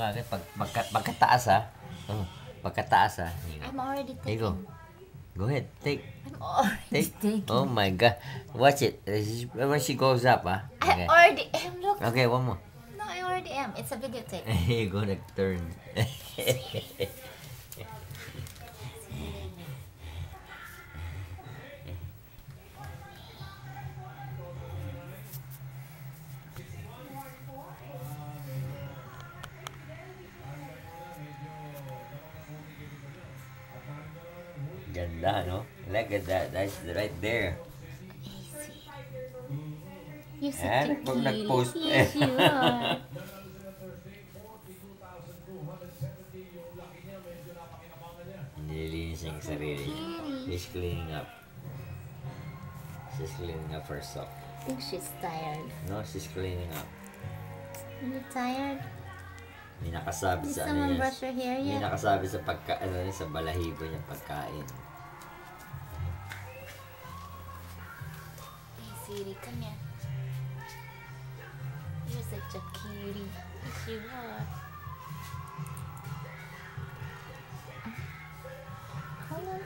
mukha ka. Pag, pagka, pagkataas ha. Oh, pagkataas ha. I'm already you go. taking. Go ahead, take. I'm already Take. taking. Oh my god. Watch it. She- When she goes up ha. I Okay. already am. Look. Okay, one more. No, I already am. It's a videotape. You're gonna turn. Ganda, no? Look at that. That's right there. You're such Eh, a pag nag-post eh. Yes, you are. Nililinis niya yung sarili niya. She's cleaning up. She's cleaning up herself. I think she's tired. No, she's cleaning up. Are you tired? May nakasabi Did sa ano someone niya. brush your hair May yet? nakasabi sa pagka, ano, sa balahibo niya pagkain. Come here. You're such a cutie. Yes, you are. Hold on.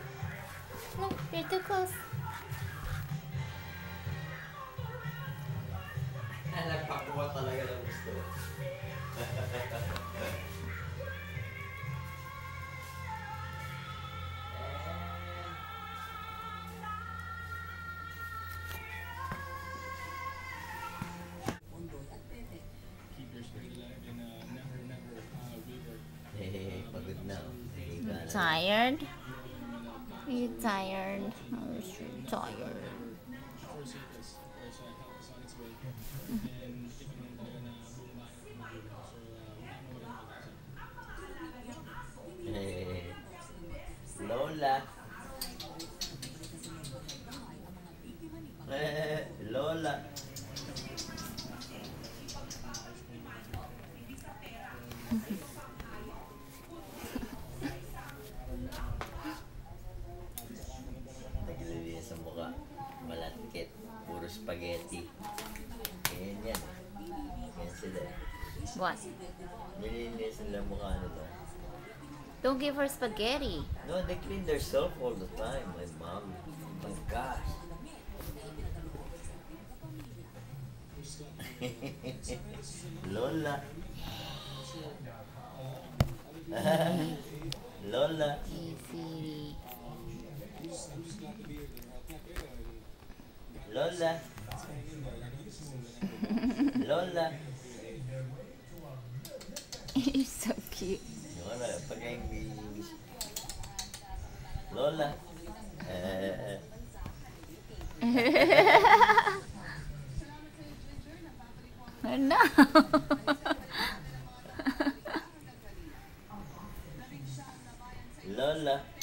No, you're too close. Talaga ng gusto. Tired? Are you tired? I'm so tired. Hey, Lola. Eh, Lola. Spaghetti. Ganyan yan. Ganyan sila. What? Nililinis nila mukha nila. Don't give her spaghetti. No, they clean themselves all the time, my mom. my gosh. Lola. Lola. Hey, Siri. Lola. Lola. You're so cute. Lola, pag English. Lola. Eh, no. Lola.